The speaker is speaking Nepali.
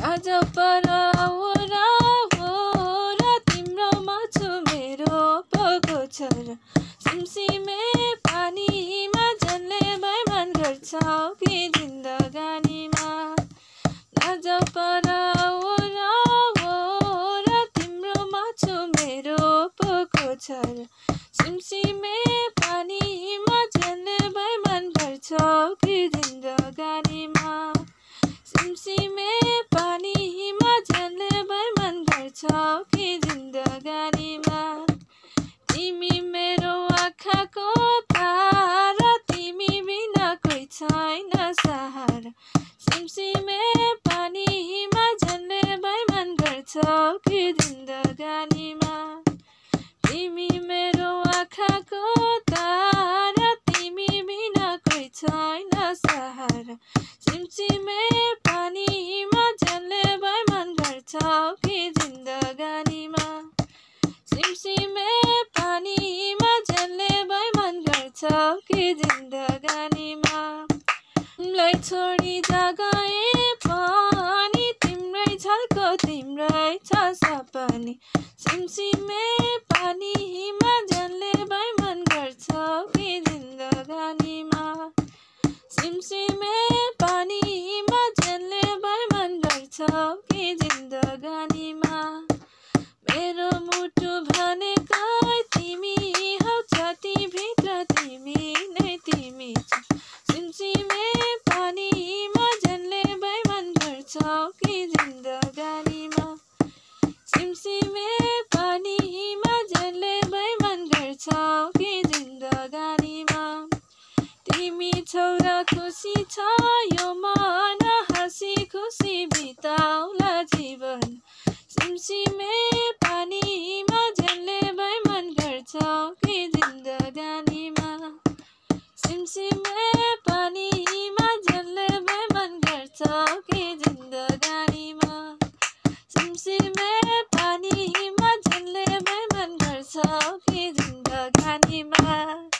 आज पर र हो र तिम्रोमा छु मेरो पको छ र सिमसिमे पानीमा झन्ले बैमान गर्छौ कि जिन्दगानीमा आज पर र हो र तिम्रोमा छु मेरो पको छ र सिमसिमे पानीमा झन्ले बैमान गर्छौ कि जिन्दगानीमा सिमसिमे गर्छौ कि जिन्दगानीमा तिमी मेरो आँखाको तारा तिमी बिना कोही छैन सहारा। सिमसिमे पानीमा झन्ले बैमान गर्छौ कि जिन्दगानीमा तिमी मेरो आँखाको तारा तिमी बिना कोही छैन सहारा। सिमसिमे पानीमा झन्ले बैमान गर्छौ कि जिन्दगानीमा सिमसिमे पानीमा झन्ले बैमान गर्छौ कि जिन्दगानीमा। तिमीलाई छोडी जगए पनि तिम्रै झल्को तिम्रै छ सपनी। सिमसिमे पानीमा झन्ले बैमान गर्छौ कि जिन्दगानीमा। सिमसिमे पानीमा झन्ले बैमान गर्छौ कि जिन्दगानीमा। सिमसिमे पानीमा झन्ले बैमान गर्छौ कि जिन्दगानीमा? तिमी छौ र खुसी छ यो मन हाँसी खुसी बिताउला जीवन। सिमसिमे पानीमा झन्ले बैमान गर्छौ कि जिन्दगानीमा? सिमसिमे पानीमा झन्ले बैमान गर्छौ पानीमा झन्ले बैमान गर्छौ कि जिन्दगानीमा